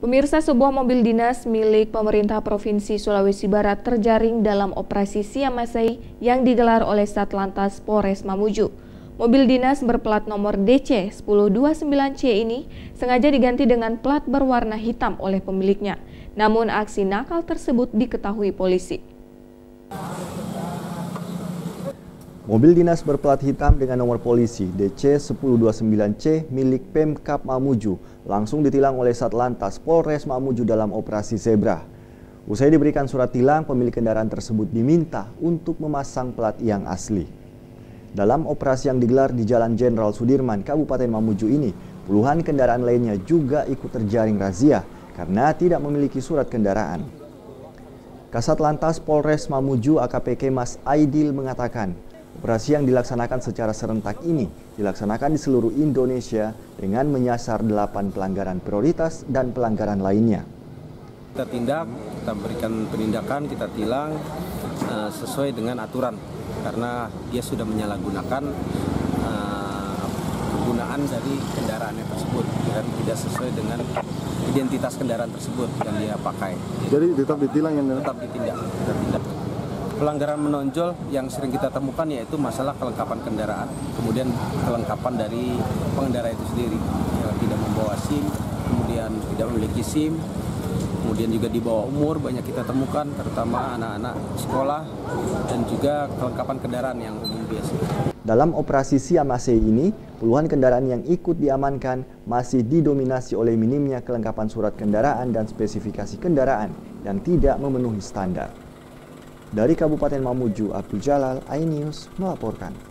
Pemirsa sebuah mobil dinas milik pemerintah Provinsi Sulawesi Barat terjaring dalam operasi Siamasai yang digelar oleh Satlantas Polres Mamuju. Mobil dinas berplat nomor DC 1029C ini sengaja diganti dengan plat berwarna hitam oleh pemiliknya. Namun aksi nakal tersebut diketahui polisi. Mobil dinas berplat hitam dengan nomor polisi DC 1029C milik Pemkap Mamuju langsung ditilang oleh Satlantas Polres Mamuju dalam operasi Zebra. Usai diberikan surat tilang, pemilik kendaraan tersebut diminta untuk memasang plat yang asli. Dalam operasi yang digelar di Jalan Jenderal Sudirman, Kabupaten Mamuju ini, puluhan kendaraan lainnya juga ikut terjaring razia karena tidak memiliki surat kendaraan. Kasat Lantas Polres Mamuju AKP Mas Aidil mengatakan, Operasi yang dilaksanakan secara serentak ini dilaksanakan di seluruh Indonesia dengan menyasar delapan pelanggaran prioritas dan pelanggaran lainnya. Kita tindak, kita berikan penindakan, kita tilang uh, sesuai dengan aturan karena dia sudah menyalahgunakan uh, penggunaan dari kendaraannya tersebut dan tidak sesuai dengan identitas kendaraan tersebut yang dia pakai. Jadi tetap ditilang yang tetap ditindak. Tetap ditindak pelanggaran menonjol yang sering kita temukan yaitu masalah kelengkapan kendaraan, kemudian kelengkapan dari pengendara itu sendiri, yang tidak membawa SIM, kemudian tidak memiliki SIM, kemudian juga di bawah umur banyak kita temukan, terutama anak-anak sekolah dan juga kelengkapan kendaraan yang umum biasa. Dalam operasi Siamase ini, puluhan kendaraan yang ikut diamankan masih didominasi oleh minimnya kelengkapan surat kendaraan dan spesifikasi kendaraan yang tidak memenuhi standar. Dari Kabupaten Mamuju, Abdul Jalal, iNews melaporkan.